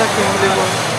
那肯定吗？